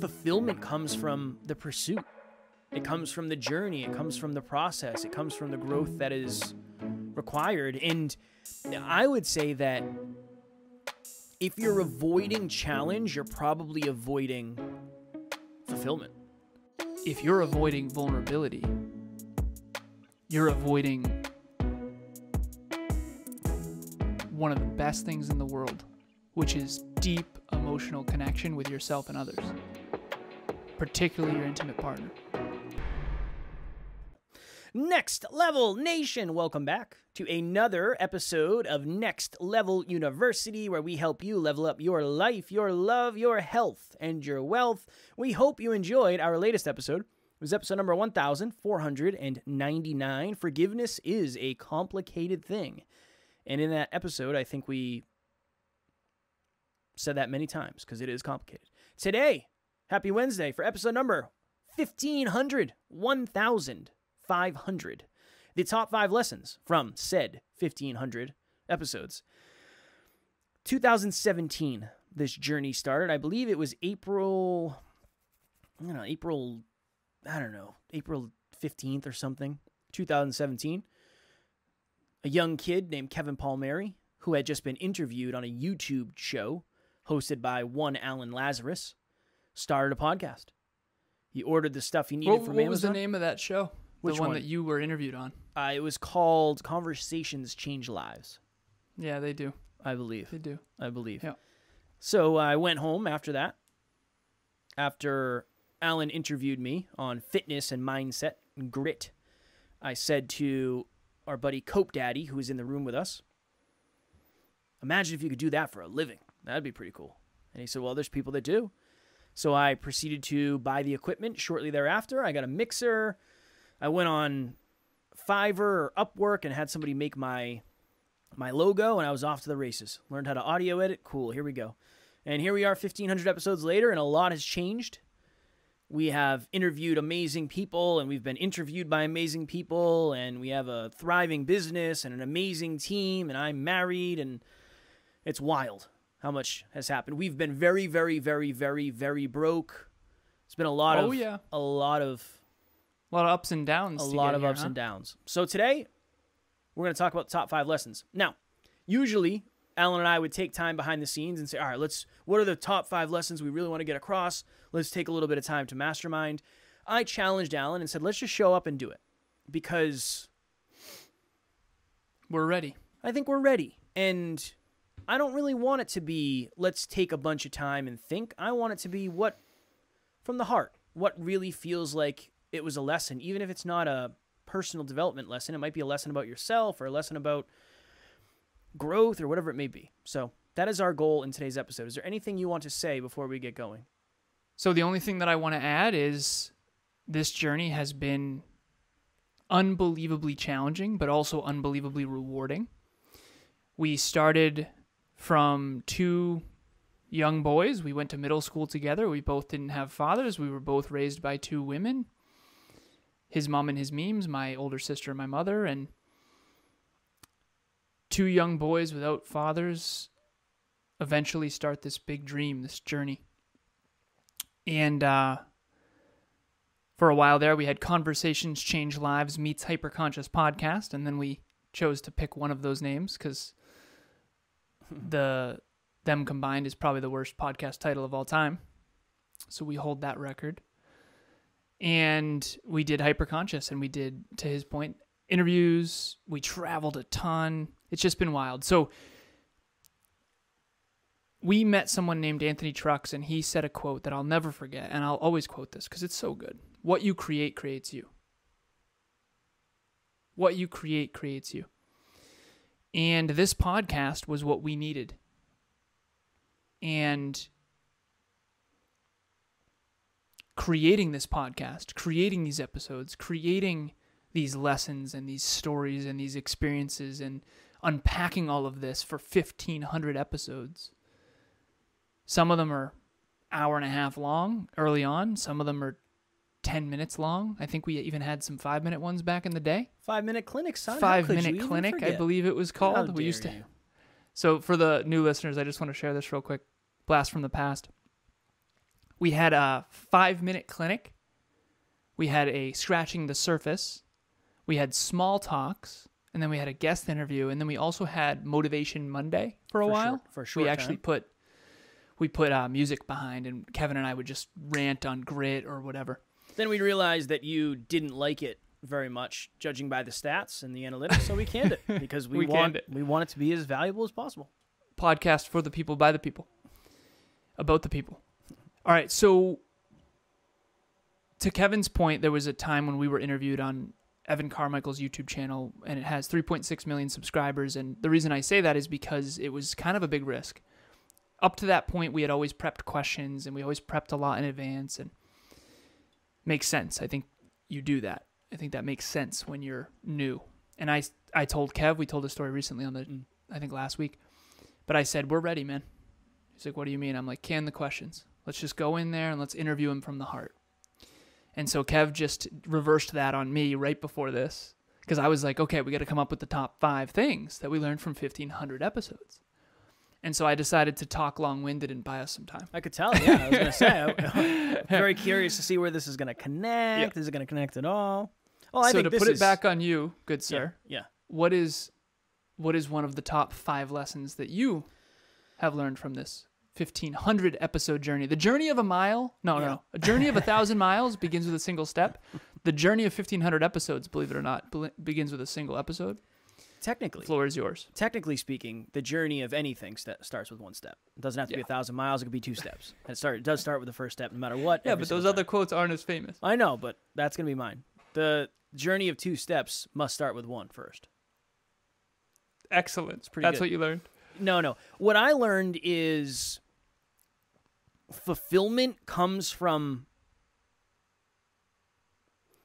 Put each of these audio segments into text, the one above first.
fulfillment comes from the pursuit. It comes from the journey. It comes from the process. It comes from the growth that is required. And I would say that if you're avoiding challenge, you're probably avoiding fulfillment. If you're avoiding vulnerability, you're avoiding one of the best things in the world, which is deep emotional connection with yourself and others, particularly your intimate partner. Next Level Nation, welcome back to another episode of Next Level University, where we help you level up your life, your love, your health, and your wealth. We hope you enjoyed our latest episode. It was episode number 1499. Forgiveness is a complicated thing. And in that episode, I think we said that many times because it is complicated. Today, happy Wednesday for episode number 1500, 1000. 500. The top five lessons from said 1500 episodes. 2017, this journey started. I believe it was April, I don't know, April, I don't know, April 15th or something, 2017. A young kid named Kevin Palmieri, who had just been interviewed on a YouTube show hosted by one Alan Lazaros, started a podcast. He ordered the stuff he needed What, from what Amazon. was the name of that show? Which the one, one? that you were interviewed on. Uh, it was called Conversations Change Lives, Yeah, they do. I believe. They do. I believe. Yeah. So I went home after that. After Alan interviewed me on fitness and mindset and grit, I said to our buddy Cope Daddy, who was in the room with us, Imagine if you could do that for a living. That'd be pretty cool. And he said, Well, there's people that do. So I proceeded to buy the equipment shortly thereafter. I got a mixer. I went on Fiverr or Upwork and had somebody make my my logo and I was off to the races. Learned how to audio edit. Cool, here we go. And here we are 1500 episodes later and a lot has changed. We have interviewed amazing people and we've been interviewed by amazing people and we have a thriving business and an amazing team and I'm married and it's wild how much has happened. We've been very very very very very broke. It's been a lot Oh, of yeah. a lot of A lot of ups and downs. a lot of here, ups huh? and downs. So today, we're going to talk about the top five lessons. Now, usually, Alan and I would take time behind the scenes and say, all right, let's, what are the top five lessons we really want to get across? Let's take a little bit of time to mastermind. I challenged Alan and said, let's just show up and do it because We're ready. I think we're ready. And I don't really want it to be, let's take a bunch of time and think. I want it to be what, from the heart, what really feels like it was a lesson, even if it's not a personal development lesson. It might be a lesson about yourself or a lesson about growth or whatever it may be. So that is our goal in today's episode. Is there anything you want to say before we get going? So the only thing that I want to add is this journey has been unbelievably challenging, but also unbelievably rewarding. We started from two young boys. We went to middle school together. We both didn't have fathers. We were both raised by two women. His mom and his memes, my older sister and my mother, and two young boys without fathers eventually start this big dream, this journey. And uh, for a while there, we had Conversations Change Lives meets Hyperconscious podcast, and then we chose to pick one of those names because the them combined is probably the worst podcast title of all time. So we hold that record. And we did Hyperconscious, and we did, to his point, interviews. We traveled a ton. It's just been wild. So we met someone named Anthony Trucks, and he said a quote that I'll never forget, and I'll always quote this because it's so good. What you create creates you. What you create creates you. And this podcast was what we needed. And creating this podcast, creating these episodes, creating these lessons and these stories and these experiences and unpacking all of this for 1500 episodes. Some of them are hour and a half long early on, some of them are 10 minutes long. I think we even had some 5 minute ones back in the day. Five minute clinic, son. Five minute clinic, I believe it was How called. We dare used to you. so for the new listeners, I just want to share this real quick. Blast from the past. We had a five minute clinic. We had a scratching the surface. We had small talks. And then we had a guest interview. And then we also had Motivation Monday for a For while. short- for sure. we actually time. put we put uh, music behind, and Kevin and I would just rant on grit or whatever. Then we realized that you didn't like it very much, judging by the stats and the analytics. So we canned it because we, We want it. we want it to be as valuable as possible. podcast for the people by the people about the people all right so to kevin's point there was a time when we were interviewed on evan carmichael's youtube channel and it has 3.6 million subscribers and the reason i say that is because it was kind of a big risk up to that point we had always prepped questions and we always prepped a lot in advance and makes sense i think you do that i think that makes sense when you're new and i i told kev we told a story recently on the Mm. i think last week but I said, We're ready, man. He's like, What do you mean? I'm like, Can the questions. Let's just go in there and let's interview him from the heart. And so Kev just reversed that on me right before this because I was like, Okay, we got to come up with the top five things that we learned from 1,500 episodes. And so I decided to talk long winded and buy us some time. I could tell. Yeah, I was gonna say. Very curious to see where this is gonna connect. Is it gonna connect at all? Well, I so think to put it back on you, good sir, yeah. what is what is one of the top five lessons that you have learned from this 1500 episode journey the journey of a mile no Yeah. no a journey of a thousand miles begins with a single step the journey of 1500 episodes believe it or not be- begins with a single episode Technically, floor is yours technically speaking, the journey of anything st- starts with one step. It doesn't have to be a thousand miles. It could be two steps. And it start. It does start with the first step, no matter what. yeah but those single other quotes aren't as famous I know, but that's gonna be mine. The journey of two steps must start with one first. excellent pretty that's good. what you learned No, no. What I learned is fulfillment comes from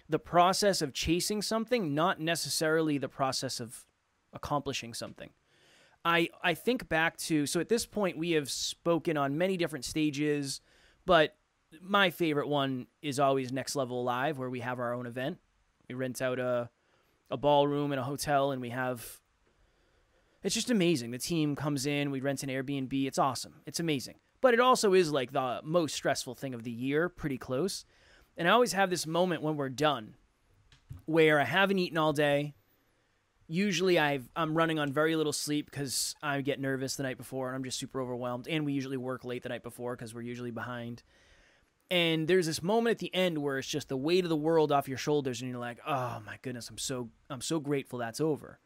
the process of chasing something, not necessarily the process of accomplishing something. I I think back to so at this point we have spoken on many different stages, but my favorite one is always Next Level Live, where we have our own event. We rent out a a ballroom in a hotel, and we have it's just amazing. The team comes in, we rent an Airbnb. It's awesome. It's amazing. But it also is like the most stressful thing of the year, pretty close. And I always have this moment when we're done where I haven't eaten all day. Usually I've, I'm running on very little sleep because I get nervous the night before and I'm just super overwhelmed. And we usually work late the night before because we're usually behind. And there's this moment at the end where it's just the weight of the world off your shoulders and you're like, "Oh my goodness, I'm so I'm so grateful that's over."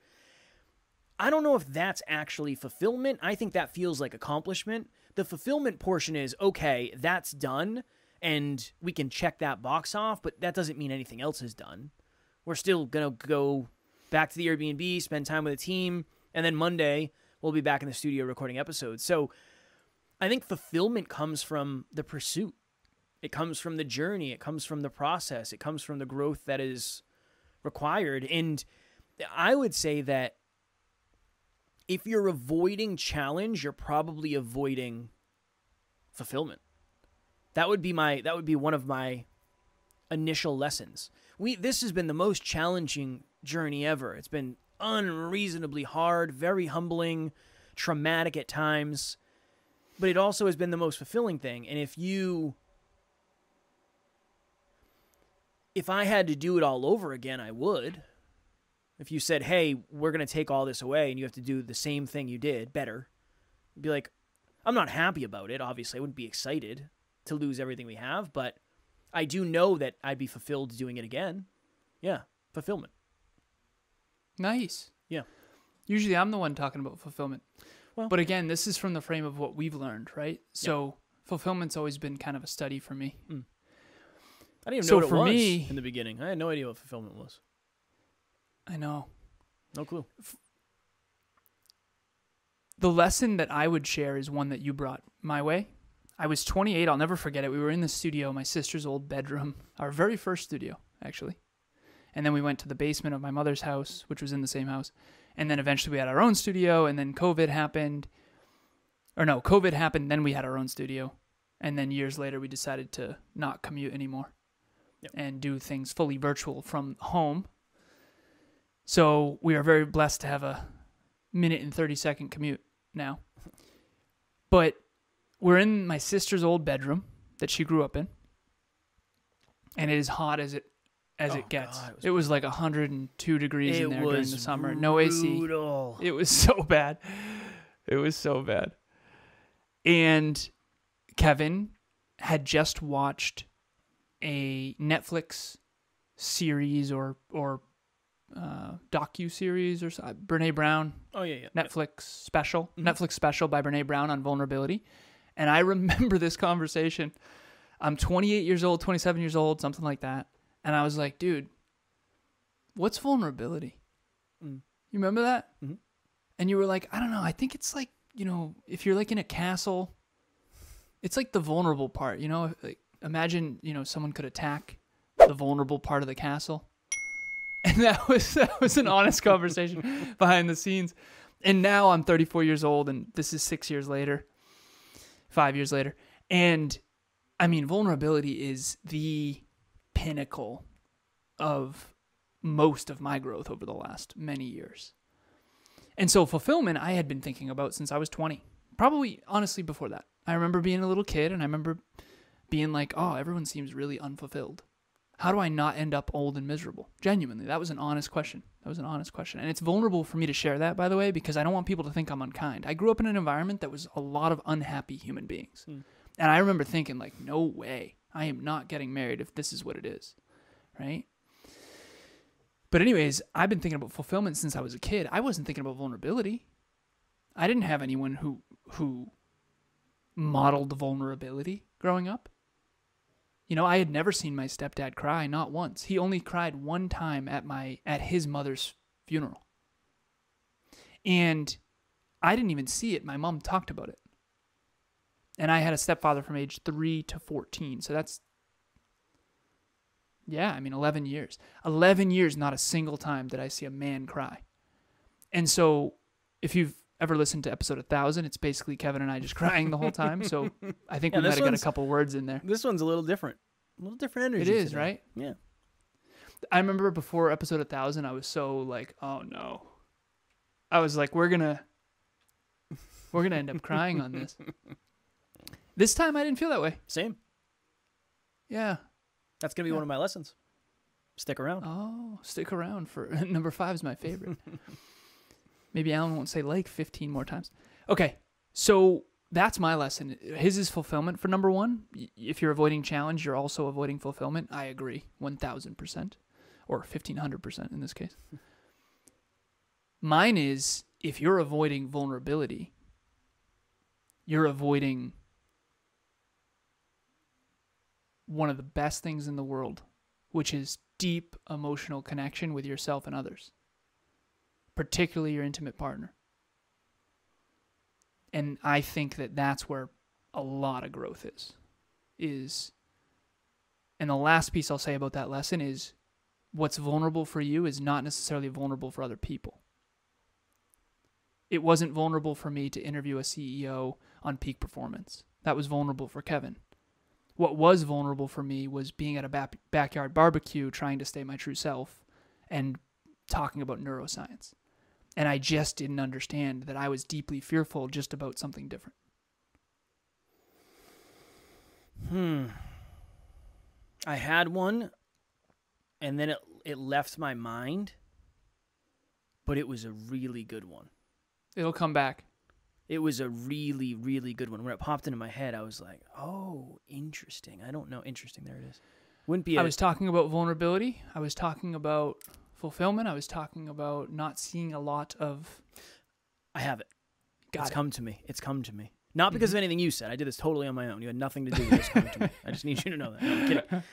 I don't know if that's actually fulfillment. I think that feels like accomplishment. The fulfillment portion is okay, that's done, and we can check that box off, but that doesn't mean anything else is done. We're still to go back to the Airbnb, spend time with the team, and then Monday we'll be back in the studio recording episodes. So I think fulfillment comes from the pursuit. It comes from the journey, it comes from the process, it comes from the growth that is required. And I would say that if you're avoiding challenge, you're probably avoiding fulfillment. That would be my that would be one of my initial lessons. We this has been the most challenging journey ever. It's been unreasonably hard, very humbling, traumatic at times, but it also has been the most fulfilling thing. And if you if I had to do it all over again, I would. If you said, "Hey, we're going to take all this away and you have to do the same thing you did better." I'd be like, I'm not happy about it. Obviously, I wouldn't be excited to lose everything we have, but I do know that I'd be fulfilled doing it again. Yeah, fulfillment. Nice. Yeah. Usually I'm the one talking about fulfillment. Well- but again, this is from the frame of what we've learned, right? So fulfillment's always been kind of a study for me. Hmm. I didn't even So know what it for was me- in the beginning. I had no idea what fulfillment was. I know. No clue. The lesson that I would share is one that you brought my way. I was 28. I'll never forget it. We were in the studio, my sister's old bedroom, our very first studio, actually. And then we went to the basement of my mother's house, which was in the same house. And then eventually we had our own studio. And then COVID happened. Or no, COVID happened. Then we had our own studio. And then years later, we decided to not commute anymore Yep. and do things fully virtual from home. So we are very blessed to have a minute and 30 second commute now. But we're in my sister's old bedroom. that she grew up in, and it is hot as it as Oh, it gets. God, it was it was like 102 degrees in there during the summer. No AC. brutal. It was so bad. It was so bad. And Kevin had just watched a Netflix series or or uh, docu series or so, Brene Brown Oh yeah, yeah. Netflix special, Mhm. Netflix special by Brene Brown on vulnerability. And I remember this conversation. I'm 28 years old, 27 years old, something like that. And I was like, dude, what's vulnerability? Mm. You remember that? Mhm. And you were like, I don't know. I think it's like, you know, if you're like in a castle, it's like the vulnerable part, you know? Like, imagine, you know, someone could attack the vulnerable part of the castle. And that was that was an honest conversation behind the scenes. And now I'm 34 years old, and this is six years later, five years later. And I mean, vulnerability is the pinnacle of most of my growth over the last many years. And so, fulfillment, I had been thinking about since I was 20, probably honestly before that. I remember being a little kid, and I remember being like, oh, everyone seems really unfulfilled. How do I not end up old and miserable? Genuinely, that was an honest question. That was an honest question. And it's vulnerable for me to share that, by the way, because I don't want people to think I'm unkind. I grew up in an environment that was a lot of unhappy human beings. Hmm. And I remember thinking, like, no way. I am not getting married if this is what it is. Right? But, anyways, I've been thinking about fulfillment since I was a kid. I wasn't thinking about vulnerability. I didn't have anyone who who modeled vulnerability growing up. You know, I had never seen my stepdad cry, not once. He only cried one time at my at his mother's funeral. And I didn't even see it. My mom talked about it. And I had a stepfather from age 3 to 14. So that's yeah, I mean 11 years. 11 years not a single time did I see a man cry. And so if you've ever listened to episode 1000, it's basically Kevin and I just crying the whole time. So I think Yeah, we might have got a couple words in there. This one's a little different. A little different energy. It is, today. right? Yeah. I remember before episode 1000, I was so like, oh no. I was like, we're going to we're going to end up crying on this. This time I didn't feel that way. Same. Yeah. That's gonna be Yeah. one of my lessons. Stick around. Oh, stick around for number 5 is my favorite. Maybe Alan won't say like 15 more times. Okay. So that's my lesson. His is fulfillment for number 1. If you're avoiding challenge, you're also avoiding fulfillment. I agree. 1000% or 1500% in this case. Mine is if you're avoiding vulnerability, you're avoiding one of the best things in the world, which is deep emotional connection with yourself and others, particularly your intimate partner. And I think that that's where a lot of growth is. Is and the last piece I'll say about that lesson is what's vulnerable for you is not necessarily vulnerable for other people. It wasn't vulnerable for me to interview a CEO on peak performance. That was vulnerable for Kevin. What was vulnerable for me was being at a back- backyard barbecue trying to stay my true self and talking about neuroscience. And I just didn't understand that I was deeply fearful just about something different. Hmm. I had one, and then it it left my mind. But it was a really good one. It'll come back. It was a really, really good one. When it popped into my head, I was like, "Oh, interesting." I don't know. Interesting. There it is. Wouldn't be. I a- was talking about vulnerability. I was talking about fulfillment. I was talking about not seeing a lot of. I have it. Got it's it. come to me. It's come to me. Not because mm-hmm. of anything you said. I did this totally on my own. You had nothing to do with this coming to me. I just need you to know that. No, I'm kidding.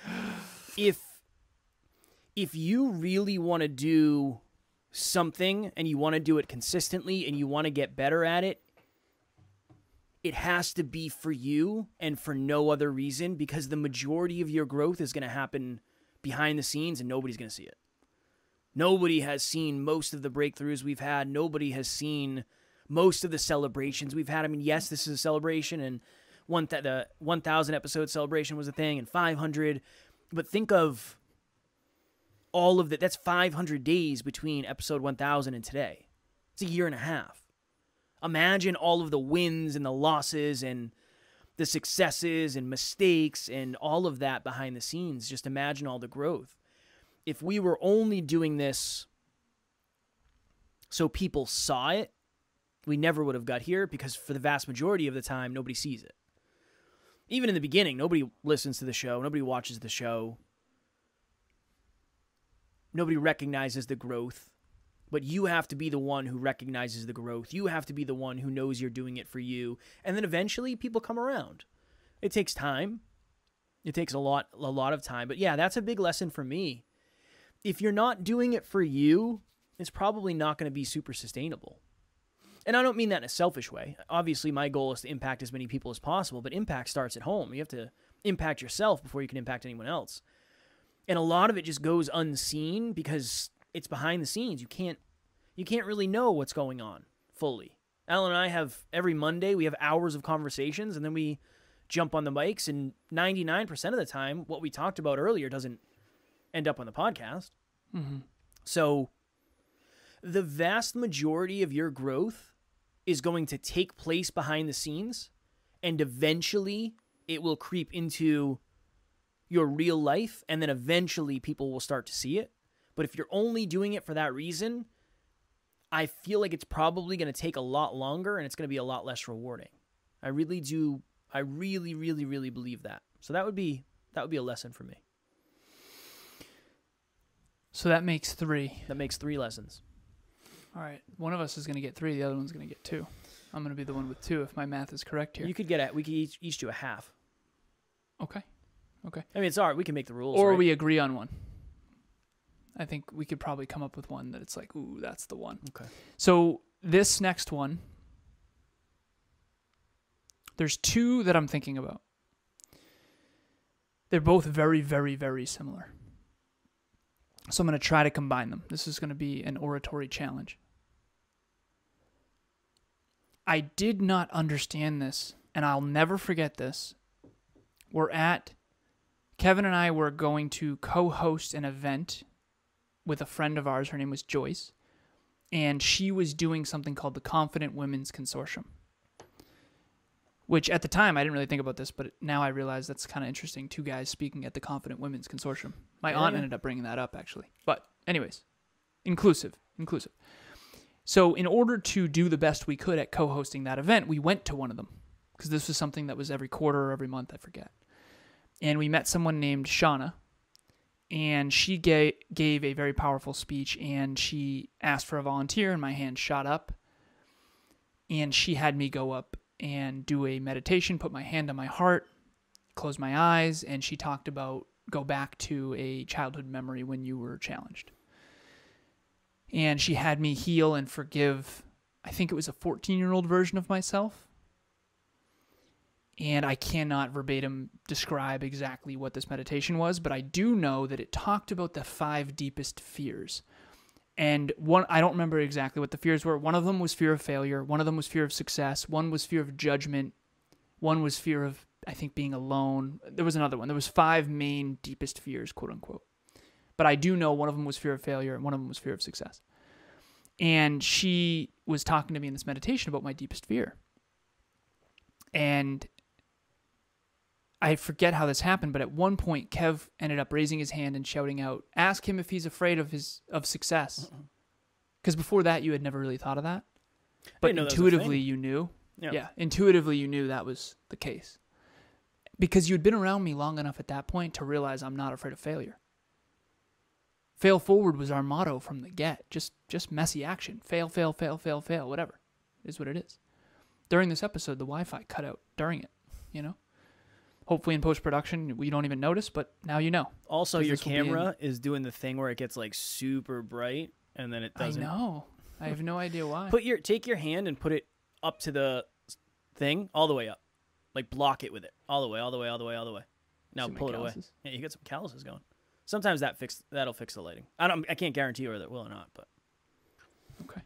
If if you really want to do something and you want to do it consistently and you want to get better at it, it has to be for you and for no other reason because the majority of your growth is going to happen behind the scenes and nobody's going to see it. Nobody has seen most of the breakthroughs we've had. Nobody has seen most of the celebrations we've had. I mean, yes, this is a celebration, and one th- the 1,000 episode celebration was a thing, and 500. But think of all of that. That's 500 days between episode 1,000 and today. It's a year and a half. Imagine all of the wins and the losses and the successes and mistakes and all of that behind the scenes. Just imagine all the growth. If we were only doing this so people saw it, we never would have got here because for the vast majority of the time, nobody sees it. Even in the beginning, nobody listens to the show, nobody watches the show, nobody recognizes the growth. But you have to be the one who recognizes the growth. You have to be the one who knows you're doing it for you. And then eventually people come around. It takes time. It takes a lot a lot of time. But yeah, that's a big lesson for me. If you're not doing it for you, it's probably not going to be super sustainable. And I don't mean that in a selfish way. Obviously, my goal is to impact as many people as possible, but impact starts at home. You have to impact yourself before you can impact anyone else. And a lot of it just goes unseen because it's behind the scenes. You can't you can't really know what's going on fully. Alan and I have every Monday we have hours of conversations and then we jump on the mics and 99% of the time what we talked about earlier doesn't end up on the podcast. Mm-hmm. So the vast majority of your growth is going to take place behind the scenes and eventually it will creep into your real life and then eventually people will start to see it. But if you're only doing it for that reason, I feel like it's probably going to take a lot longer and it's going to be a lot less rewarding. I really do I really really really believe that. So that would be that would be a lesson for me. So that makes three. That makes 3 lessons. All right. One of us is going to get three. The other one's going to get two. I'm going to be the one with two if my math is correct here. You could get a we could each, each do a half. okay. Okay. I mean, it's all right. We can make the rules. Or right? we agree on one. I think we could probably come up with one that it's like, ooh, that's the one. Okay. So this next one, there's two that I'm thinking about. They're both very, very, very similar. So I'm going to try to combine them. This is going to be an oratory challenge. I did not understand this, and I'll never forget this. We're at, Kevin and I were going to co host an event with a friend of ours. Her name was Joyce. And she was doing something called the Confident Women's Consortium. Which at the time I didn't really think about this, but now I realize that's kind of interesting. Two guys speaking at the Confident Women's Consortium. My Yeah, aunt yeah. ended up bringing that up actually. But, anyways, inclusive, inclusive. So, in order to do the best we could at co hosting that event, we went to one of them because this was something that was every quarter or every month, I forget. And we met someone named Shauna, and she gave, gave a very powerful speech and she asked for a volunteer and my hand shot up and she had me go up and do a meditation put my hand on my heart close my eyes and she talked about go back to a childhood memory when you were challenged and she had me heal and forgive i think it was a 14 year old version of myself and I cannot verbatim describe exactly what this meditation was, but I do know that it talked about the five deepest fears. And one I don't remember exactly what the fears were. One of them was fear of failure, one of them was fear of success, one was fear of judgment, one was fear of I think being alone. There was another one. There was five main deepest fears, quote unquote. But I do know one of them was fear of failure and one of them was fear of success. And she was talking to me in this meditation about my deepest fear. And I forget how this happened, but at one point Kev ended up raising his hand and shouting out, "Ask him if he's afraid of his of success." Because before that, you had never really thought of that, but didn't that intuitively you knew. Yeah. yeah, intuitively you knew that was the case, because you'd been around me long enough at that point to realize I'm not afraid of failure. Fail forward was our motto from the get. Just just messy action. Fail, fail, fail, fail, fail. Whatever, is what it is. During this episode, the Wi-Fi cut out during it. You know. Hopefully in post production we don't even notice, but now you know. Also, your this in- camera is doing the thing where it gets like super bright and then it doesn't. I know. I have no idea why. Put your take your hand and put it up to the thing all the way up, like block it with it all the way, all the way, all the way, all the way. Now See pull it away. Yeah, you got some calluses going. Sometimes that fix that'll fix the lighting. I don't. I can't guarantee whether it will or not, but Okay.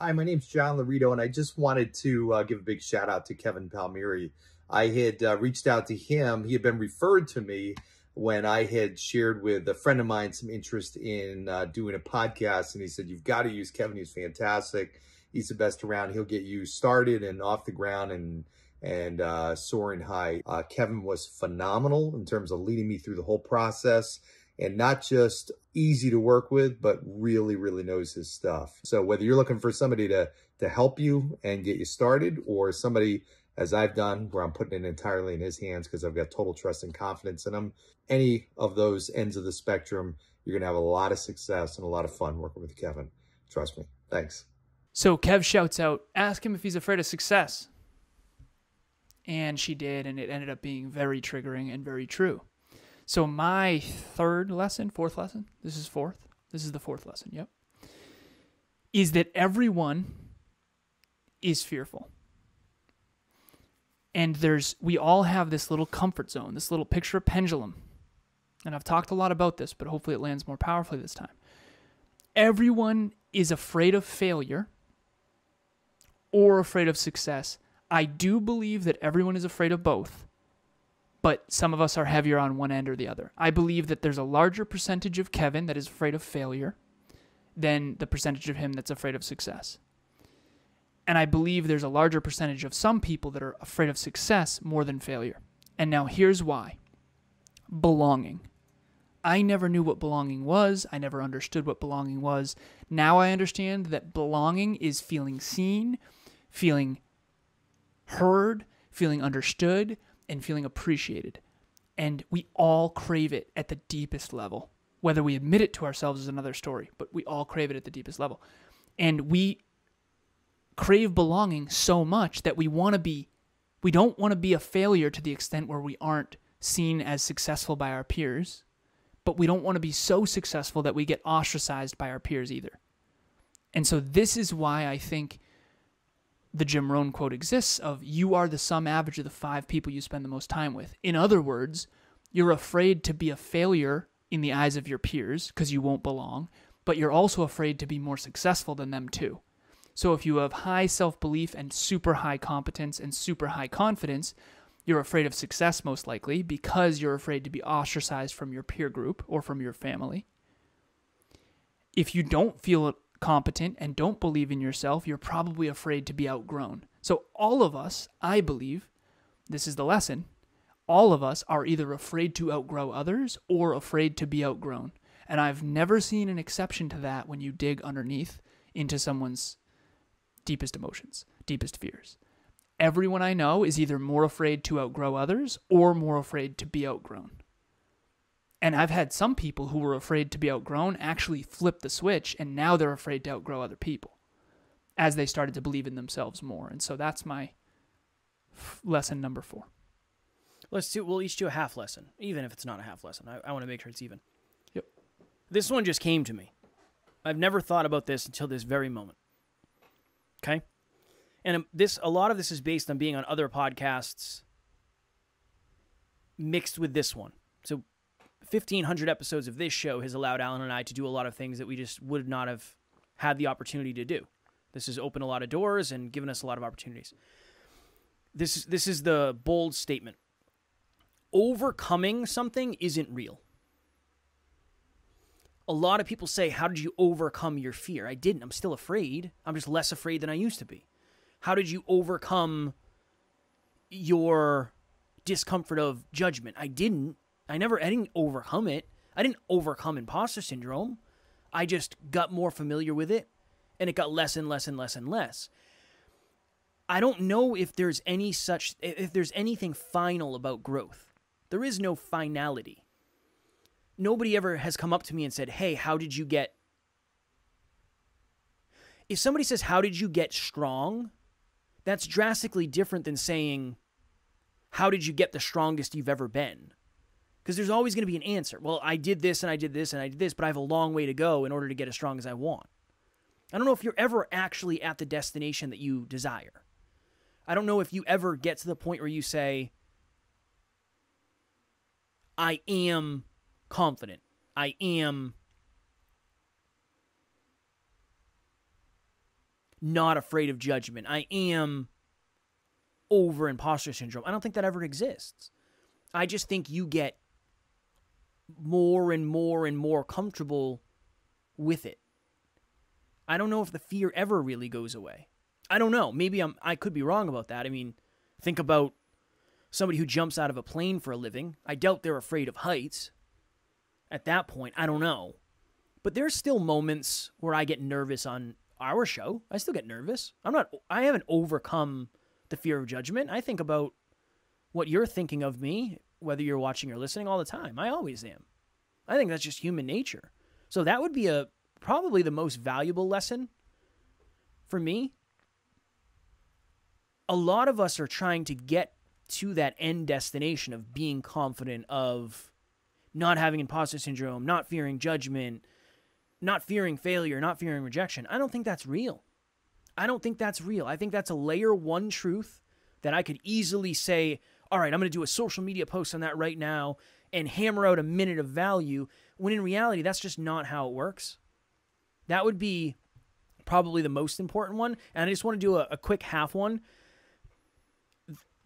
Hi, my name's John Laurito, and I just wanted to uh, give a big shout out to Kevin Palmieri. I had uh, reached out to him. He had been referred to me when I had shared with a friend of mine some interest in uh, doing a podcast, and he said, "You've got to use Kevin. He's fantastic. He's the best around. He'll get you started and off the ground and and uh, soaring high. Uh, Kevin was phenomenal in terms of leading me through the whole process and not just easy to work with, but really, really knows his stuff. So whether you're looking for somebody to, to help you and get you started or somebody as I've done where I'm putting it entirely in his hands because I've got total trust and confidence in him, any of those ends of the spectrum, you're going to have a lot of success and a lot of fun working with Kevin. Trust me. Thanks. So Kev shouts out, ask him if he's afraid of success. And she did, and it ended up being very triggering and very true. So my third lesson, fourth lesson, this is fourth. This is the fourth lesson, yep. Is that everyone is fearful. And there's we all have this little comfort zone, this little picture of pendulum. And I've talked a lot about this, but hopefully it lands more powerfully this time. Everyone is afraid of failure or afraid of success. I do believe that everyone is afraid of both, but some of us are heavier on one end or the other. I believe that there's a larger percentage of Kevin that is afraid of failure than the percentage of him that's afraid of success. And I believe there's a larger percentage of some people that are afraid of success more than failure. And now here's why belonging. I never knew what belonging was. I never understood what belonging was. Now I understand that belonging is feeling seen, feeling heard, feeling understood, and feeling appreciated. And we all crave it at the deepest level. Whether we admit it to ourselves is another story, but we all crave it at the deepest level. And we crave belonging so much that we want to be, we don't want to be a failure to the extent where we aren't seen as successful by our peers but we don't want to be so successful that we get ostracized by our peers either. And so this is why I think the Jim Rohn quote exists of you are the sum average of the five people you spend the most time with. In other words, you're afraid to be a failure in the eyes of your peers because you won't belong, but you're also afraid to be more successful than them too. So if you have high self-belief and super high competence and super high confidence, you're afraid of success, most likely, because you're afraid to be ostracized from your peer group or from your family. If you don't feel competent and don't believe in yourself, you're probably afraid to be outgrown. So, all of us, I believe, this is the lesson, all of us are either afraid to outgrow others or afraid to be outgrown. And I've never seen an exception to that when you dig underneath into someone's deepest emotions, deepest fears everyone I know is either more afraid to outgrow others or more afraid to be outgrown. And I've had some people who were afraid to be outgrown actually flip the switch and now they're afraid to outgrow other people as they started to believe in themselves more. And so that's my f- lesson number four. Let's do. We'll each do a half lesson, even if it's not a half lesson. I, I want to make sure it's even. Yep. This one just came to me. I've never thought about this until this very moment. Okay and um, this a lot of this is based on being on other podcasts mixed with this one. So 1500 episodes of this show has allowed Alan and I to do a lot of things that we just would not have had the opportunity to do. This has opened a lot of doors and given us a lot of opportunities. This is this is the bold statement. Overcoming something isn't real. A lot of people say, "How did you overcome your fear?" I didn't. I'm still afraid. I'm just less afraid than I used to be. How did you overcome your discomfort of judgment? I didn't. I never I didn't overcome it. I didn't overcome imposter syndrome. I just got more familiar with it and it got less and less and less and less. I don't know if there's any such if there's anything final about growth. There is no finality. Nobody ever has come up to me and said, "Hey, how did you get If somebody says, "How did you get strong?" That's drastically different than saying, How did you get the strongest you've ever been? Because there's always going to be an answer. Well, I did this and I did this and I did this, but I have a long way to go in order to get as strong as I want. I don't know if you're ever actually at the destination that you desire. I don't know if you ever get to the point where you say, I am confident. I am not afraid of judgment. I am over imposter syndrome. I don't think that ever exists. I just think you get more and more and more comfortable with it. I don't know if the fear ever really goes away. I don't know. Maybe I'm I could be wrong about that. I mean, Think about somebody who jumps out of a plane for a living. I doubt they're afraid of heights. At that point, I don't know. But there's still moments where I get nervous on our show. I still get nervous. I'm not I haven't overcome the fear of judgment. I think about what you're thinking of me, whether you're watching or listening all the time. I always am. I think that's just human nature. So that would be a probably the most valuable lesson for me. A lot of us are trying to get to that end destination of being confident of not having imposter syndrome, not fearing judgment, not fearing failure, not fearing rejection. I don't think that's real. I don't think that's real. I think that's a layer one truth that I could easily say, all right, I'm going to do a social media post on that right now and hammer out a minute of value, when in reality, that's just not how it works. That would be probably the most important one. And I just want to do a, a quick half one.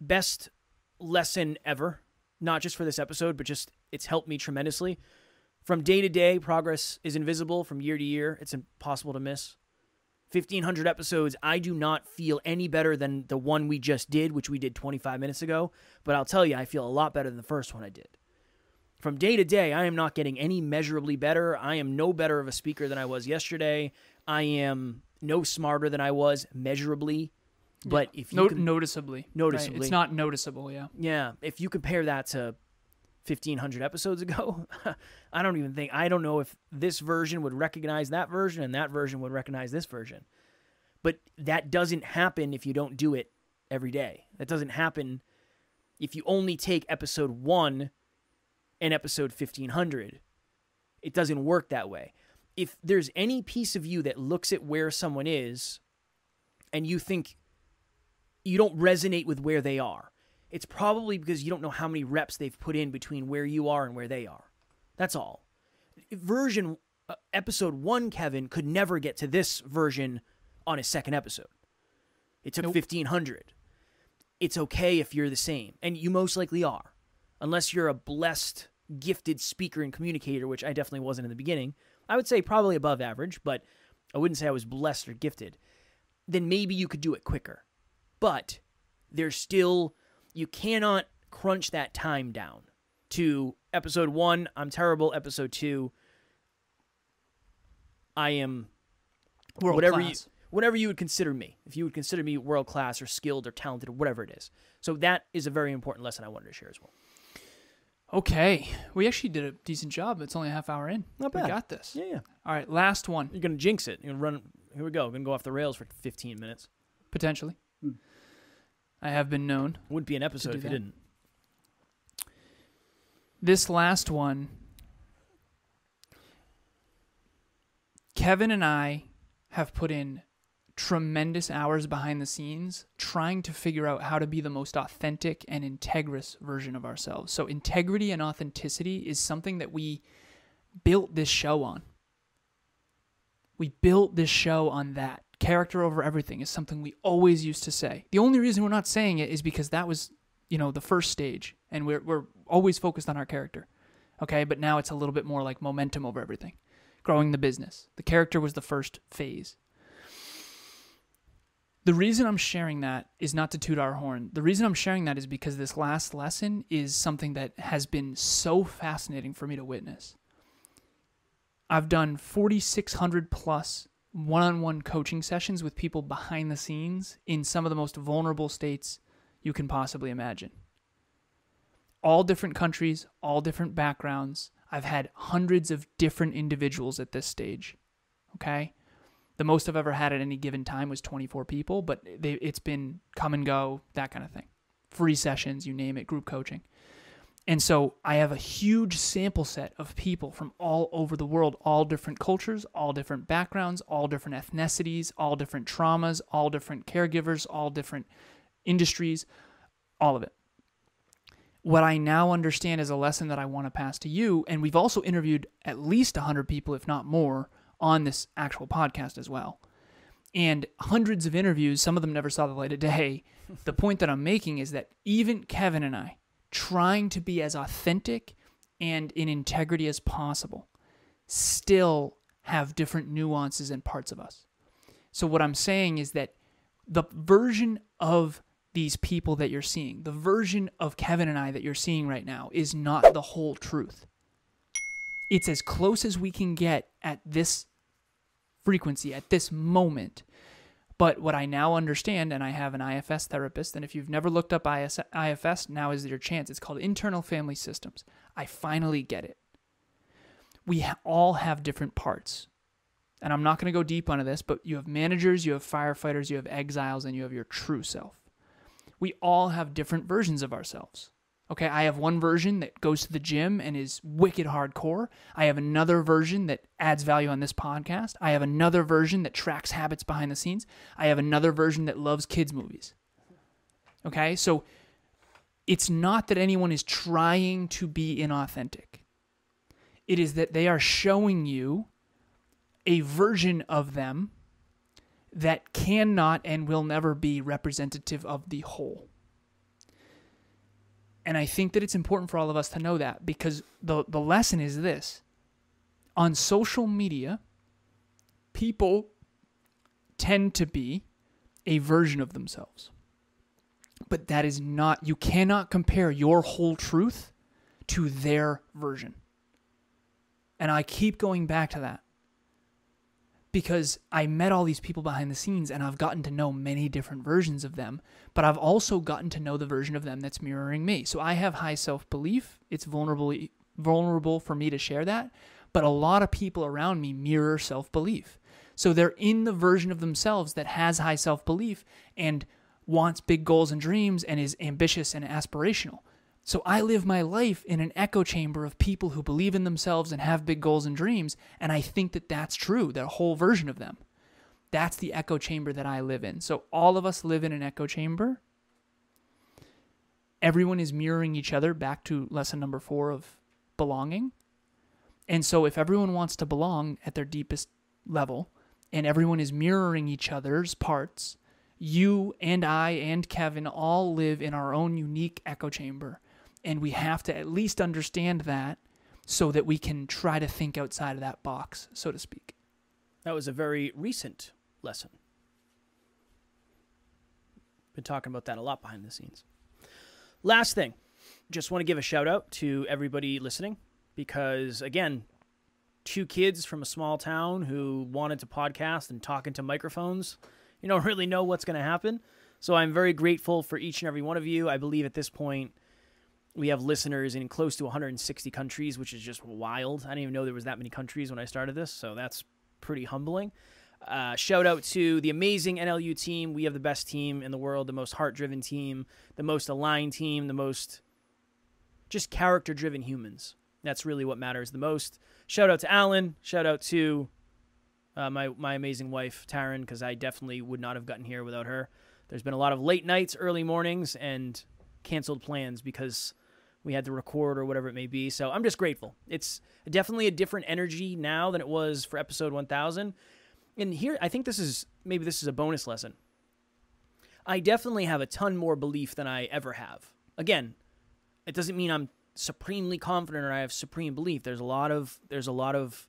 Best lesson ever, not just for this episode, but just it's helped me tremendously. From day to day, progress is invisible. From year to year, it's impossible to miss. 1500 episodes, I do not feel any better than the one we just did, which we did 25 minutes ago. But I'll tell you, I feel a lot better than the first one I did. From day to day, I am not getting any measurably better. I am no better of a speaker than I was yesterday. I am no smarter than I was measurably. But if you No- can- noticeably, right? Noticeably. it's not noticeable. Yeah, yeah, if you compare that to 1500 episodes ago, I don't even think I don't know if this version would recognize that version and that version would recognize this version. But that doesn't happen if you don't do it every day. That doesn't happen if you only take episode 1 and episode 1500. It doesn't work that way. If there's any piece of you that looks at where someone is and you think you don't resonate with where they are, it's probably because you don't know how many reps they've put in between where you are and where they are. That's all. Version uh, episode 1 Kevin could never get to this version on his second episode. It took Nope. 1500. It's okay if you're the same and you most likely are. Unless you're a blessed gifted speaker and communicator, which I definitely wasn't in the beginning. I would say probably above average, but I wouldn't say I was blessed or gifted. Then maybe you could do it quicker. But there's still you cannot crunch that time down to episode one, I'm terrible. Episode two, I am world whatever class. you whatever you would consider me. If you would consider me world class or skilled or talented or whatever it is. So that is a very important lesson I wanted to share as well. Okay, we actually did a decent job. It's only a half hour in. Not bad. We got this. Yeah, yeah. All right, last one You're gonna jinx it. You're gonna run. Here we go. gonna go off the rails for 15 minutes. potentially. I have been known. Wouldn't be an episode if you didn't. This last one, Kevin and I have put in tremendous hours behind the scenes trying to figure out how to be the most authentic and integrous version of ourselves. So, integrity and authenticity is something that we built this show on. We built this show on that. Character over everything is something we always used to say. The only reason we're not saying it is because that was, you know, the first stage, and we're we're always focused on our character. Okay, but now it's a little bit more like momentum over everything. Growing the business. The character was the first phase. The reason I'm sharing that is not to toot our horn. The reason I'm sharing that is because this last lesson is something that has been so fascinating for me to witness. I've done 4,600 plus one on one coaching sessions with people behind the scenes in some of the most vulnerable states you can possibly imagine. All different countries, all different backgrounds. I've had hundreds of different individuals at this stage. Okay? The most I've ever had at any given time was 24 people, but they, it's been come and go, that kind of thing. Free sessions, you name it, group coaching. And so I have a huge sample set of people from all over the world, all different cultures, all different backgrounds, all different ethnicities, all different traumas, all different caregivers, all different industries, all of it. What I now understand is a lesson that I want to pass to you. And we've also interviewed at least 100 people, if not more, on this actual podcast as well. And hundreds of interviews, some of them never saw the light of day. the point that I'm making is that even Kevin and I, trying to be as authentic and in integrity as possible, still have different nuances and parts of us. So, what I'm saying is that the version of these people that you're seeing. The version of Kevin and I that you're seeing right now is not the whole truth. It's as close as we can get at this frequency, at this moment. But what I now understand, and I have an IFS therapist, and if you've never looked up IS- IFS, now is your chance. It's called Internal Family Systems. I finally get it. We ha- all have different parts. And I'm not going to go deep onto this, but you have managers, you have firefighters, you have exiles, and you have your true self. We all have different versions of ourselves. Okay, I have one version that goes to the gym and is wicked hardcore. I have another version that adds value on this podcast. I have another version that tracks habits behind the scenes. I have another version that loves kids' movies. Okay, so it's not that anyone is trying to be inauthentic, it is that they are showing you a version of them that cannot and will never be representative of the whole. And I think that it's important for all of us to know that because the, the lesson is this on social media, people tend to be a version of themselves. But that is not, you cannot compare your whole truth to their version. And I keep going back to that because I met all these people behind the scenes and I've gotten to know many different versions of them, but I've also gotten to know the version of them that's mirroring me. So I have high self-belief. It's vulnerable vulnerable for me to share that, but a lot of people around me mirror self-belief. So they're in the version of themselves that has high self-belief and wants big goals and dreams and is ambitious and aspirational. So I live my life in an echo chamber of people who believe in themselves and have big goals and dreams, and I think that that's true, that whole version of them. That's the echo chamber that I live in. So all of us live in an echo chamber. Everyone is mirroring each other back to lesson number 4 of belonging. And so if everyone wants to belong at their deepest level and everyone is mirroring each other's parts, you and I and Kevin all live in our own unique echo chamber and we have to at least understand that so that we can try to think outside of that box, so to speak. That was a very recent lesson. Been talking about that a lot behind the scenes. Last thing, just want to give a shout out to everybody listening because, again, two kids from a small town who wanted to podcast and talk into microphones, you don't really know what's going to happen. So I'm very grateful for each and every one of you. I believe at this point, we have listeners in close to 160 countries, which is just wild. I didn't even know there was that many countries when I started this, so that's pretty humbling. Uh, shout out to the amazing NLU team. We have the best team in the world, the most heart-driven team, the most aligned team, the most just character-driven humans. That's really what matters the most. Shout out to Alan. Shout out to uh, my my amazing wife Taryn, because I definitely would not have gotten here without her. There's been a lot of late nights, early mornings, and canceled plans because we had to record or whatever it may be. So I'm just grateful. It's definitely a different energy now than it was for episode 1000. And here, I think this is maybe this is a bonus lesson. I definitely have a ton more belief than I ever have. Again, it doesn't mean I'm supremely confident or I have supreme belief. There's a lot of there's a lot of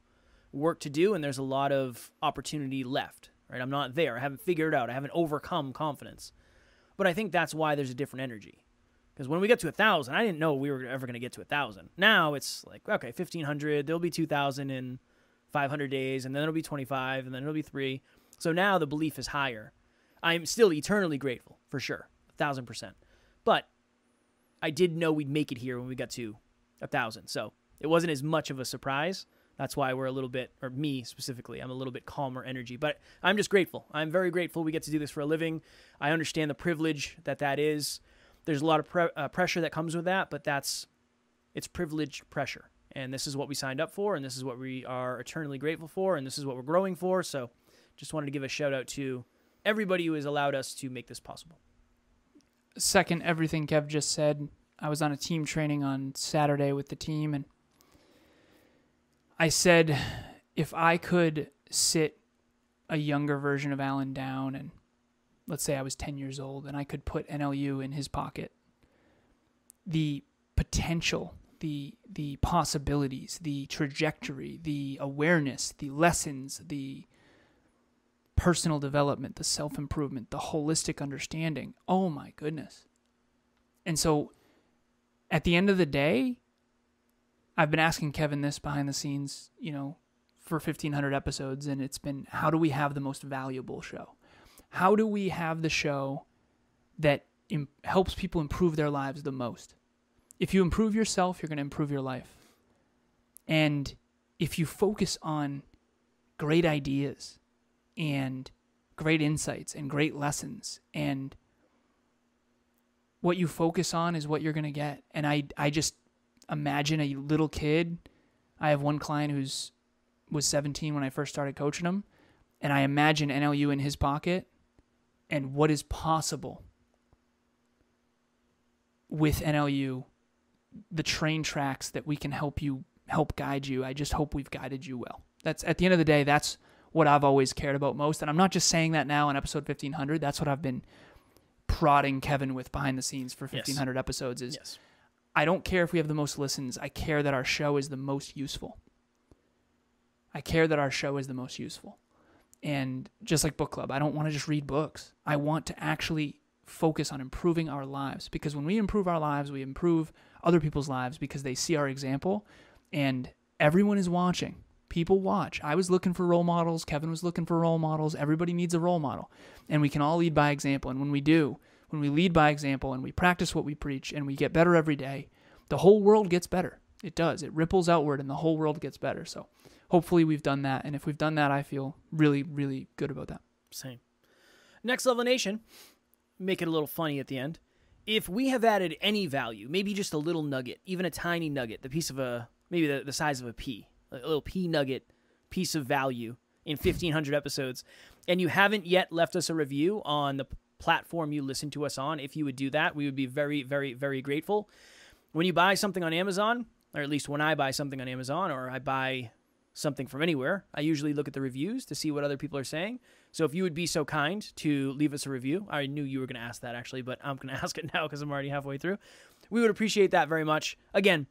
work to do and there's a lot of opportunity left. Right? I'm not there. I haven't figured out. I haven't overcome confidence. But I think that's why there's a different energy. Because when we get to a thousand, I didn't know we were ever going to get to a thousand. Now it's like okay, fifteen hundred. There'll be two thousand in five hundred days, and then it'll be twenty five, and then it'll be three. So now the belief is higher. I'm still eternally grateful for sure, a thousand percent. But I did know we'd make it here when we got to a thousand, so it wasn't as much of a surprise. That's why we're a little bit, or me specifically, I'm a little bit calmer energy. But I'm just grateful. I'm very grateful we get to do this for a living. I understand the privilege that that is there's a lot of pre- uh, pressure that comes with that, but that's it's privileged pressure. And this is what we signed up for, and this is what we are eternally grateful for, and this is what we're growing for. So just wanted to give a shout out to everybody who has allowed us to make this possible. Second, everything Kev just said. I was on a team training on Saturday with the team, and I said if I could sit a younger version of Alan down and let's say I was 10 years old and I could put NLU in his pocket, the potential, the the possibilities, the trajectory, the awareness, the lessons, the personal development, the self improvement, the holistic understanding. Oh my goodness. And so at the end of the day, I've been asking Kevin this behind the scenes, you know, for 1500 episodes and it's been how do we have the most valuable show? How do we have the show that Im- helps people improve their lives the most? If you improve yourself, you're going to improve your life. And if you focus on great ideas and great insights and great lessons and what you focus on is what you're going to get. And I I just imagine a little kid. I have one client who's was 17 when I first started coaching him, and I imagine NLU in his pocket and what is possible with NLU, the train tracks that we can help you help guide you. I just hope we've guided you well. That's at the end of the day, that's what I've always cared about most. And I'm not just saying that now in episode 1500. That's what I've been prodding Kevin with behind the scenes for 1500 yes. episodes is yes. I don't care if we have the most listens. I care that our show is the most useful. I care that our show is the most useful. And just like book club, I don't want to just read books. I want to actually focus on improving our lives because when we improve our lives, we improve other people's lives because they see our example and everyone is watching. People watch. I was looking for role models. Kevin was looking for role models. Everybody needs a role model. And we can all lead by example. And when we do, when we lead by example and we practice what we preach and we get better every day, the whole world gets better. It does. It ripples outward and the whole world gets better. So hopefully we've done that. And if we've done that, I feel really, really good about that. Same. Next Level Nation, make it a little funny at the end. If we have added any value, maybe just a little nugget, even a tiny nugget, the piece of a, maybe the, the size of a pea, a little pea nugget piece of value in 1500 episodes, and you haven't yet left us a review on the platform you listen to us on, if you would do that, we would be very, very, very grateful. When you buy something on Amazon, or at least when I buy something on Amazon or I buy something from anywhere, I usually look at the reviews to see what other people are saying. So if you would be so kind to leave us a review, I knew you were going to ask that actually, but I'm going to ask it now because I'm already halfway through. We would appreciate that very much. Again,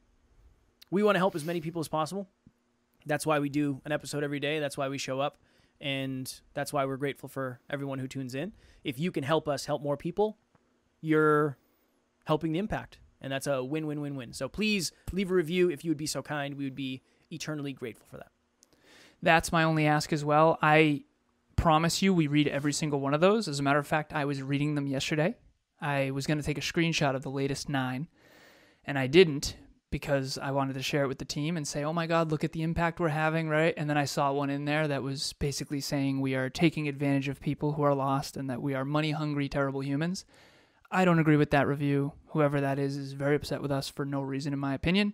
we want to help as many people as possible. That's why we do an episode every day. That's why we show up. And that's why we're grateful for everyone who tunes in. If you can help us help more people, you're helping the impact. And that's a win win win win. So please leave a review if you would be so kind. We would be eternally grateful for that. That's my only ask as well. I promise you, we read every single one of those. As a matter of fact, I was reading them yesterday. I was going to take a screenshot of the latest nine, and I didn't because I wanted to share it with the team and say, oh my God, look at the impact we're having, right? And then I saw one in there that was basically saying we are taking advantage of people who are lost and that we are money hungry, terrible humans. I don't agree with that review. Whoever that is is very upset with us for no reason, in my opinion.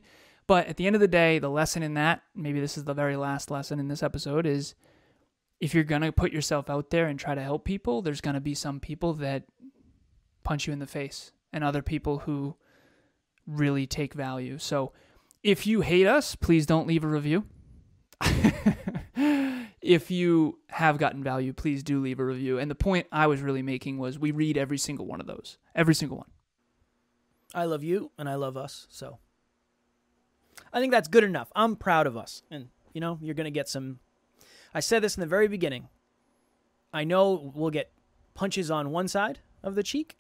But at the end of the day, the lesson in that, maybe this is the very last lesson in this episode, is if you're going to put yourself out there and try to help people, there's going to be some people that punch you in the face and other people who really take value. So if you hate us, please don't leave a review. if you have gotten value, please do leave a review. And the point I was really making was we read every single one of those, every single one. I love you and I love us. So I think that's good enough. I'm proud of us. And, you know, you're going to get some. I said this in the very beginning. I know we'll get punches on one side of the cheek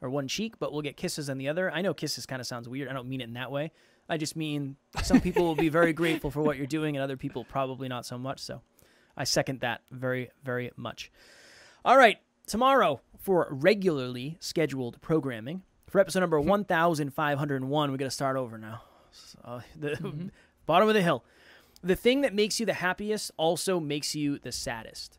or one cheek, but we'll get kisses on the other. I know kisses kind of sounds weird. I don't mean it in that way. I just mean some people will be very grateful for what you're doing, and other people probably not so much. So I second that very, very much. All right, tomorrow for regularly scheduled programming for episode number mm-hmm. 1501, we got to start over now. So, the mm-hmm. bottom of the hill. The thing that makes you the happiest also makes you the saddest.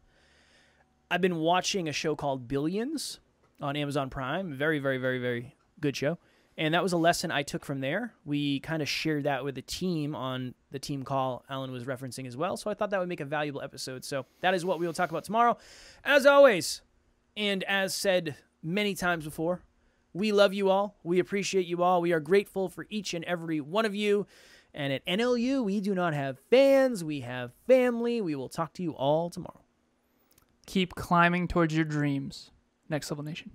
I've been watching a show called Billions on Amazon Prime. Very, very, very, very good show. And that was a lesson I took from there. We kind of shared that with the team on the team call Alan was referencing as well. So I thought that would make a valuable episode. So that is what we will talk about tomorrow. As always, and as said many times before, we love you all. We appreciate you all. We are grateful for each and every one of you. And at NLU, we do not have fans, we have family. We will talk to you all tomorrow. Keep climbing towards your dreams. Next Level Nation.